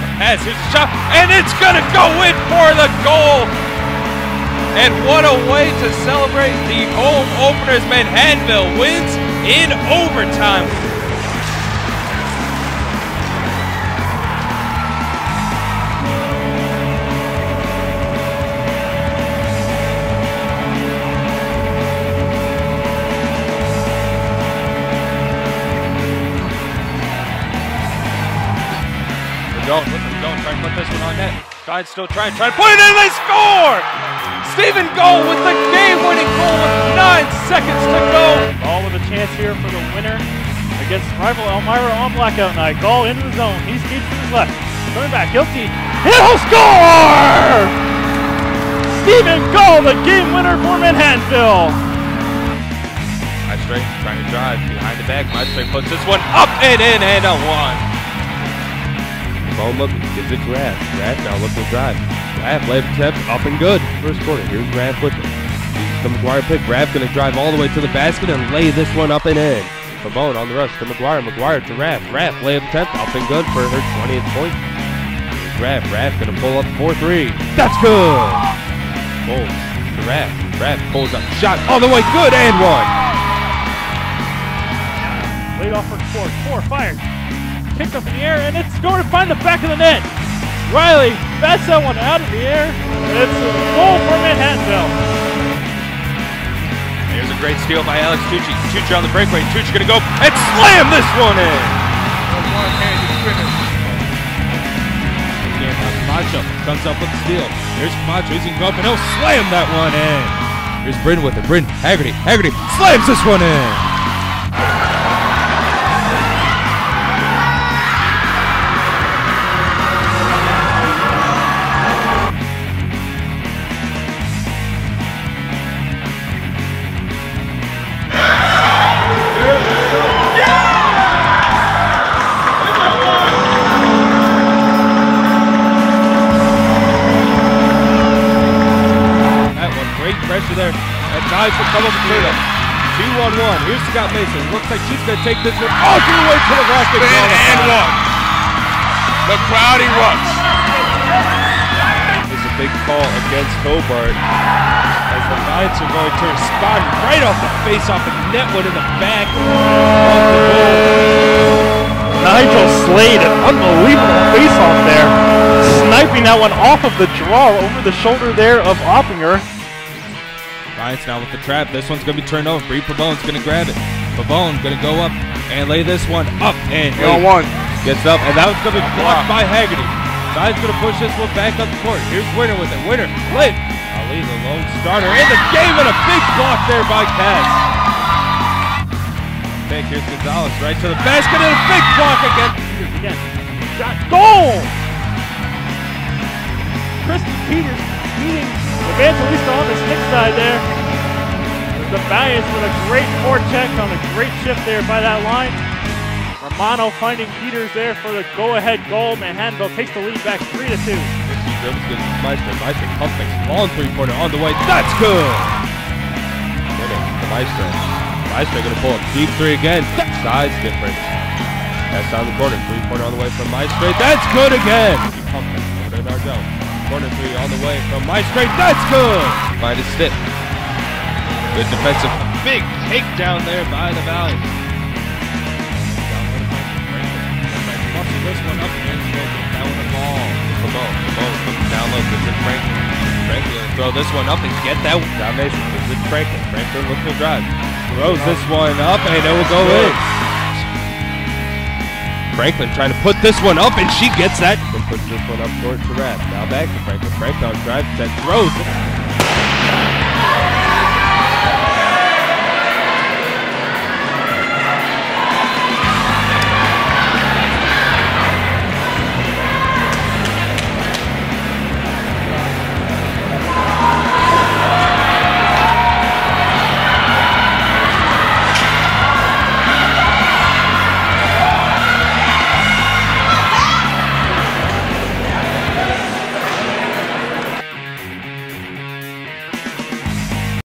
a pass. Shot, and it's going to go in for the goal. And what a way to celebrate the home openers. Manhattanville wins in overtime. Going, look at going, trying to put this one on net. Valiants still trying, trying to put it in, they score! Stephen Goal with the game-winning goal with nine seconds to go. Ball with a chance here for the winner against rival Elmira on blackout night. Goal into the zone. He skates to his left. Coming back, guilty. He'll score! Stephen Goal, the game winner for Manhattanville. Maestre trying to drive behind the back. Maestre puts this one up and in and a one. Bone looking, gives it to Rav. Rav now looking to drive. Rav left attempt, up and good. First quarter, here's Rav with it. The McGuire pick. Rav gonna drive all the way to the basket and lay this one up and in. Pavone on the rush to McGuire. McGuire to Rav. Rav layup attempt, up and good for her 20th point. Here's Rav. Rav gonna pull up 4-3. That's good! Pulls to Rav. Rav pulls up. Shot all the way, good and one! Laid off for four. Four fired kicked up in the air, and it's going to find the back of the net. Riley bats that one out of the air, it's a goal for Manhattanville. Here's a great steal by Alex Tucci. Tucci on the breakaway. Tucci gonna go and slam this one in. Again, Camacho comes up with the steal. Here's Camacho. He's gonna go up and he'll slam that one in. Here's Bryn with it. Bryn, Haggerty, Haggerty slams this one in. There. And come up and them. Two on one. Here's Scott Mason. Looks like she's going to take this one all the way to the basket. Spin and one. The crowd erupts. This is a big call against Hobart. As the Valiants are going to respond right off the face-off and net one in the back the. Nigel Slade, an unbelievable face-off there. Sniping that one off of the draw over the shoulder there of Oppinger. Valiants now with the trap. This one's going to be turned over. Bree Pavone's going to grab it. Pavone going to go up and lay this one up. And on one. Gets up. And that was going to be blocked by Haggerty. Valiants going to push this one back up the court. Here's Winner with it. Winner. Lynn. Ali, the lone starter in the game. And a big block there by Cass. Pick. Here's Gonzalez right to the basket. And a big block again. Again. Shot. Goal! Kristen Peters beating Evangelista on the stick side there. The Valiants with a great forecheck on a great shift there by that line. Romano finding Peters there for the go-ahead goal. Manhattanville takes the lead back 3 to 2. She dribbles good Meister. Meister pump fakes. Long three-pointer on the way. That's good! Meister. Meister gonna pull a deep three again. Size difference. That's on the corner. Three-pointer on the way from Meister. That's good again! Corner three all the way from Maestre. That's good! Find a stick. Good defensive. Big takedown there by the Valley. This one up against down the ball. Pavone comes down low. It Franklin. Franklin throw this one up and get that domination. Gives it Franklin. Franklin looking to drive. Throws this one up and it will go in. Franklin trying to put this one up and she gets that. And puts this one up towards the rat. Now back to Franklin. Franklin on drive. That throws.